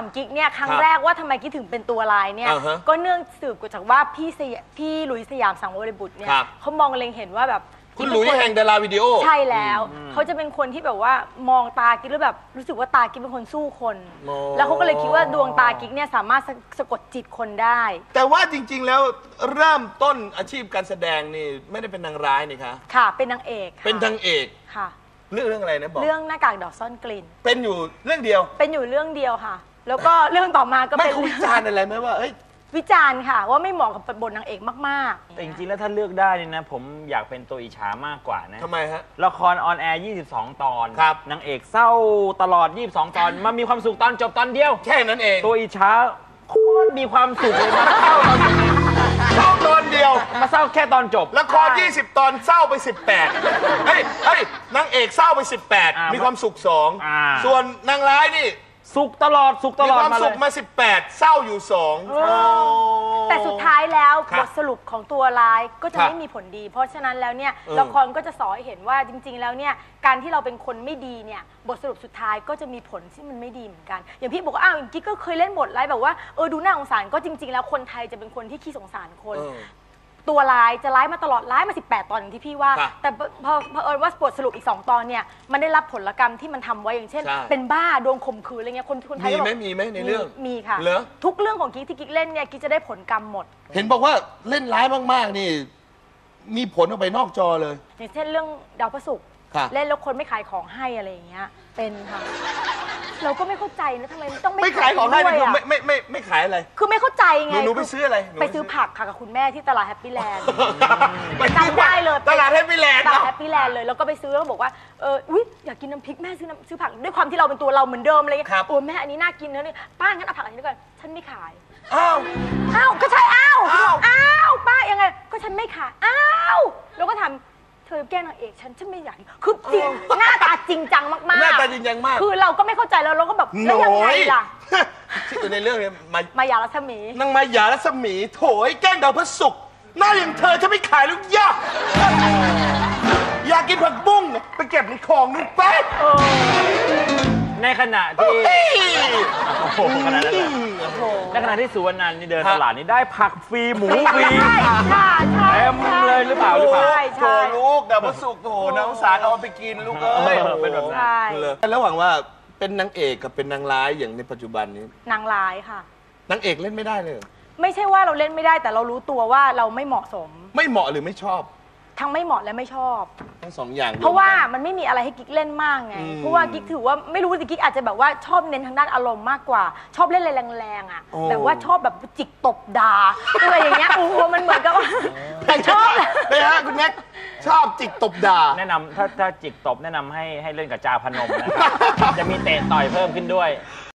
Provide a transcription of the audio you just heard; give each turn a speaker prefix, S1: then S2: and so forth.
S1: ามกิ๊กเนี่ยครั้ง
S2: ครับ
S1: แรกว่าทำไมกิ๊กถึงเป็นตัวลายเนี่ย
S2: อ่าฮะ
S1: ก็เนื่องสืบจากว่าพี่สยพี่หลุยส์สยามสังวรบุตรเนี่ย
S2: ครับ
S1: เขามองเล็งเห็นว่าแบบ
S2: คุณหลุยส์แห่งดาราวิดีโอ
S1: ใช่แล้ว เขาจะเป็นคนที่แบบว่ามองตากิ๊กแล้วแบบรู้สึกว่าตากิ๊กเป็นคนสู้คน
S2: โอ้
S1: แล้วเขาก็เลยคิดว่าดวงตากิ๊กเนี่ยสามารถสะสะกดจิตคนได้
S2: แต่ว่าจริง ๆ แล้วเริ่มต้นอาชีพการแสดงนี่ไม่ได้เป็นนางร้ายนี่คะ
S1: ค่ะ เป็นนางเอกค่ะ
S2: เป็นทางเอก
S1: ค่ะ
S2: เรื่องเรื่องอะไรนะบอก
S1: เรื่องหน้ากากดอกซ่อนกลิ่น
S2: เป็นอยู่เรื่องเดียว
S1: เป็นอยู่เรื่องเดียวค่ะ แล้วก็เรื่องต่อมาก็
S2: ไม่
S1: เป็น
S2: เขาวิจารณ์อะไรไหมว่าเอ้ย
S1: วิจารณ์ค่ะ ว่าไม่เหมาะกับบทนางเอกมากๆ
S3: แต่จริงๆ แล้วถ้าเลือกได้นี่นะ ผมอยากเป็นตัวอิจฉามากกว่านะ
S2: ทำไมฮะ
S3: ละคร on air 22 ตอน
S2: ครับ
S3: นางเอกเศร้าตลอด 22 ตอนมามีความสุขตอนจบตอนเดียว
S2: แค่นั้นเอง
S3: ตัวอิจฉาโคตรมีความสุขเลยมาเศร้าตอนจบ
S2: เข้าตอนเดียว
S3: มาเศร้าแค่ตอนจบ
S2: ละคร 20 ตอนเศร้าไป 18เฮ้ยเฮ้ยนางเอกเศร้าไป
S3: อ่า
S2: 18 มีความสุขสอง
S3: อ่า
S2: ส่วนนางร้ายนี่
S3: สุขตลอดสุขต
S2: มี
S3: ลอด
S2: ความ
S3: มาเล
S2: สุข
S3: ย
S2: มา 18 เศร้าอยู่สองโอ้
S1: แต่สุดท้ายแล้ว
S2: ครับบ
S1: ทสรุปของตัวร้ายก็จะ
S2: ครับ
S1: ไม่มีผลดี เพราะฉะนั้นแล้วเนี่ย
S2: เออ
S1: ละครก็จะสอนให้เห็นว่าจริง ๆ แล้วเนี่ยการที่เราเป็นคนไม่ดีเนี่ยบทสรุปสุดท้ายก็จะมีผลที่มันไม่ดีเหมือนกัน อย่างพี่บอกว่าอ้าวอย่างกิ๊กก็เคยเล่นบทร้ายแบบว่าเออดูน่าสงสารก็จริง ๆ แล้วคนไทยจะเป็นคนที่ขี้สงสารคน
S2: เออ
S1: ตัวร้ายจะร้ายมาตลอดร้ายมา 18 ตอนอย่างที่พี่ว่า
S2: ครับ
S1: แต่พอพอพอเผอิญว่าบทสรุปอีก 2 ตอนเนี่ยมันได้รับผลกรรมที่มันทำไว้อย่างเช่น
S2: ใช่
S1: เป็นบ้าโดนข่มขืนอะไรเงี้ยคนคนไทย
S2: มี
S1: ก็
S2: ไหม
S1: บอก
S2: มีไหมในเรื่อง
S1: มีค่ะ
S2: เหรอ
S1: ทุกเรื่องของกิ๊กที่กิ๊กเล่นเนี่ยกิ๊กจะได้ผลกรรมหมด
S2: เห็นบอกว่าเล่นร้ายมาก ๆ นี่ มีผลออกไปนอกจอเลย
S1: อย่างเช่นเรื่องดาวพระศุกร์
S2: ครับ
S1: เล่นแล้วคนไม่ขายของให้อะไรอย่างเงี้ยเป็นค่ะ เราก็ไม่เข้าใจนะทำไมต้องไม่
S2: ไม่ขายของให้
S1: ด้
S2: นี่คือ
S1: อะ
S2: ไม่ไม่ไม่ไม่ขายอะไร
S1: คือไม่เข้าใจไง
S2: หนูหนูไป
S1: คื
S2: ซื้ออะไรหนู
S1: ไป
S2: ไปซื้อ
S1: ซื้อผักค่ะกับคุณแม่ที่ตลาดแฮปปี้แลนด์
S2: ไปซื้อ
S1: จำได้เลย
S2: ตลาดแฮปปี้แลนด์
S1: ตลาดแฮปปี้แลนด์เลยแล้วก็ไปซื้อแล้วก็บอกว่าเอออุ้ยอยากกินน้ำพริกแม่ซื้อน้ำซื้อผักด้วยความที่เราเป็นตัวเราเหมือนเดิมอะไรเงี้ย
S2: ครับ
S1: โอ้แม่อันนี้น่ากินนะเนี่ยป้างั้นเอาผักอันนี้ก่อนฉันไม่ขาย
S2: อ้าว
S1: อ้าวก็ใช่อ้าว
S2: อ้าว
S1: อ้าวป้ายังไงก็ฉันไม่ขายอ้าวแล้วก็ทำเธอแกล้งนางเอกฉันฉันไม่อยากคือจริงหน้าตาจริงจังมากๆ
S2: หน้าตาจริงจังมาก
S1: คือเราก็ไม่เข้าใจแล้วเราก็แบบ
S2: ห
S1: แล้ว
S2: น่
S1: ยังไง
S2: อย
S1: ล่ะ
S2: ที่อยู่ในเรื่องเนี่ยมามา
S1: ยารัศมี
S2: นางมายารัศมีโถแกล้งดาวพระศุกร์หน้าอย่างเธอจะไม่ขายลูกยากอยากกินผักบุ้งไปเก็บในคลองนู่นไป
S3: ในขณะที่
S2: เฮ้ย
S3: โอ้โหขนาดนั้น เลยในขณะที่สุวรรณันท์นี่เดิน
S2: ฮะ
S3: ตลาดนี่ได้ผักฟรีหมูฟรี
S1: ใช่ใช่ใช่
S3: เต็มเลยหรือเปล่าหรือเปล่า
S1: ใช่
S2: โถ
S1: ใช่
S2: ลูกดาวพระศุกร์โถน้องสารเอาไปกินลูกเอ้ย
S3: เออเป็นแบบนั้น
S1: ใช่
S2: เลยระหว่างว่าเป็นนางเอกกับเป็นนางร้ายอย่างในปัจจุบันนี้
S1: นางร้ายค่ะ
S2: นางเอกเล่นไม่ได้เลยเหรอ
S1: ไม่ใช่ว่าเราเล่นไม่ได้แต่เรารู้ตัวว่าเราไม่เหมาะสม
S2: ไม่เหมาะหรือไม่ชอบ
S1: ทั้งไม่เหมาะและไม่ชอบ
S2: ทั้งสองอย่าง
S1: เพราะว่า
S2: นางเอก
S1: มันไม่มีอะไรให้กิ๊กเล่นมากไง
S2: อืม
S1: เพราะว่ากิ๊กถือว่าไม่รู้สิกิ๊กอาจจะแบบว่าชอบเน้นทางด้านอารมณ์มากกว่า ชอบเล่นอะไรแรงๆอะ
S2: โอ้
S1: แบบว่าชอบแบบจิกตบด่าอะไรอย่างเงี้ยโอ้โหมันเหมือนกับว่าชอบ
S2: เลยฮะคุณแม็กชอบจิกตบด่า
S3: แนะนำถ้าถ้าจิกตบแนะนำให้ให้เล่นกับจาพนมนะครับจะมีเตะต่อยเพิ่มขึ้นด้วย